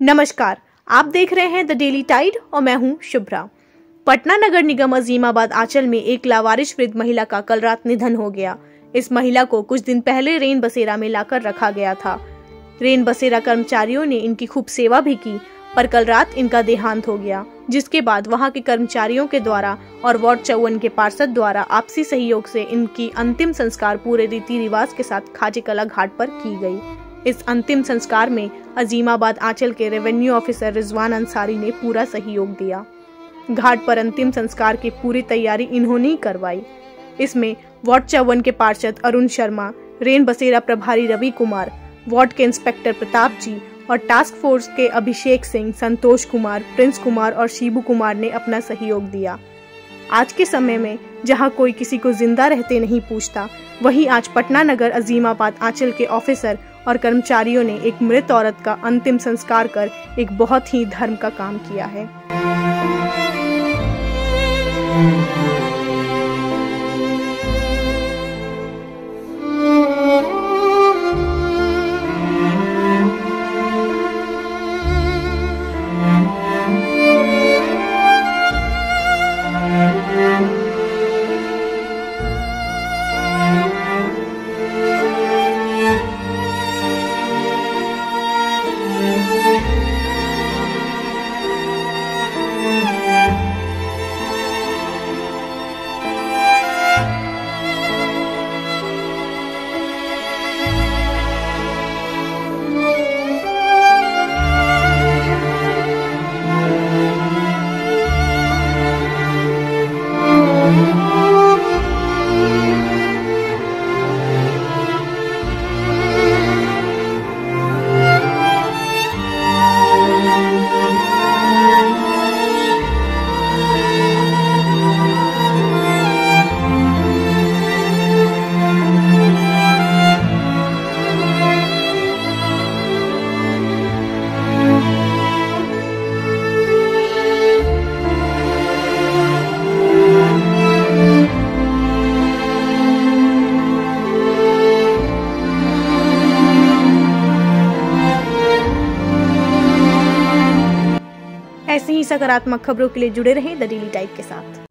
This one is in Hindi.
नमस्कार, आप देख रहे हैं द डेली टाइड और मैं हूँ शुभ्रा। पटना नगर निगम अजीमाबाद आंचल में एक लावारिश वृद्ध महिला का कल रात निधन हो गया। इस महिला को कुछ दिन पहले रेन बसेरा में लाकर रखा गया था। रेन बसेरा कर्मचारियों ने इनकी खूब सेवा भी की, पर कल रात इनका देहांत हो गया, जिसके बाद वहाँ के कर्मचारियों के द्वारा और वार्ड चौवन के पार्षद द्वारा आपसी सहयोग से इनकी अंतिम संस्कार पूरे रीति रिवाज के साथ खाजी कला घाट पर की गई। इस अंतिम संस्कार में अजीमाबाद आंचल के रेवेन्यू ऑफिसर रिजवान अंसारी ने पूरा सहयोग दिया। घाट पर अंतिम संस्कार की पूरी तैयारी इन्होंने ही करवाई। इसमें वार्ड चौवन के पार्षद अरुण शर्मा, रेन बसेरा प्रभारी रवि कुमार, वार्ड के इंस्पेक्टर प्रताप जी और टास्क फोर्स के अभिषेक सिंह, संतोष कुमार, प्रिंस कुमार और शिबू कुमार ने अपना सहयोग दिया। आज के समय में, जहाँ कोई किसी को ज़िंदा रहते नहीं पूछता, वही आज पटना नगर अजीमाबाद आंचल के ऑफिसर और कर्मचारियों ने एक मृत औरत का अंतिम संस्कार कर एक बहुत ही धर्म का काम किया है। ऐसी ही सकारात्मक खबरों के लिए जुड़े रहें द डेली टाइप के साथ।